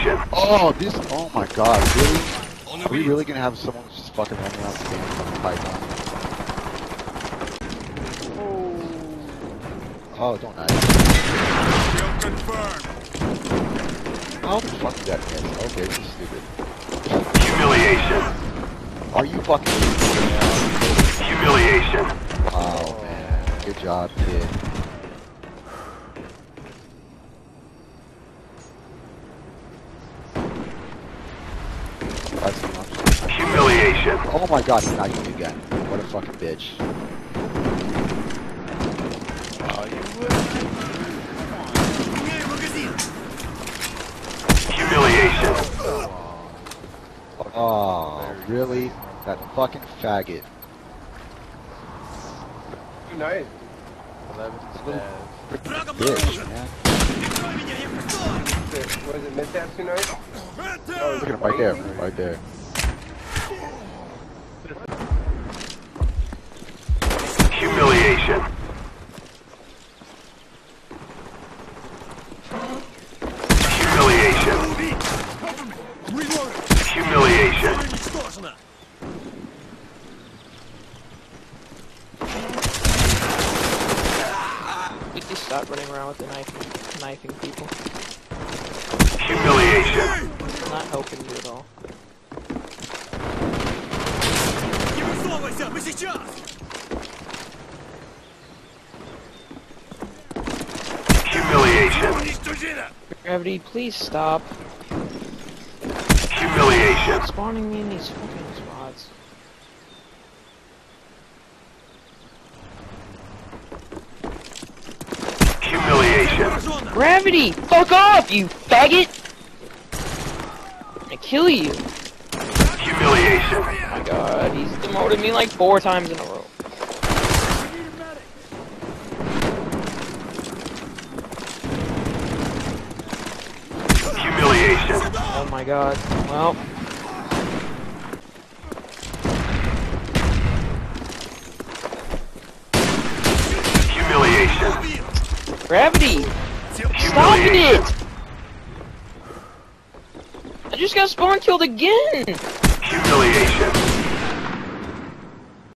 Humiliation. Oh, this. Oh my god, really? Are we really gonna have someone just fucking running around standing on the python? Oh, don't I? Kill confirmed. How the fuck did that miss? Okay, this is stupid. Humiliation. Are you fucking Humiliation. Oh man, good job, kid. That's enough. Humiliation. Oh my god, not you again. What a fucking bitch. Humiliation. Oh, really? That fucking faggot. Nice. Bitch, man. Was it mishap tonight? Look at him right there, right there. Humiliation. Humiliation. Humiliation. Did you stop running around with the knife, knifing people? Humiliation. Not helping you at all. Humiliation. Gravity, please stop Humiliation. spawning me in these fucking spots. Humiliation. Gravity! Fuck off, you faggot! I kill you. Humiliation. Oh my god, he's demoted me like four times in a row. Humiliation. Oh my god. Well, Humiliation. gravity! Stop it! Just got spawn killed again! Humiliation.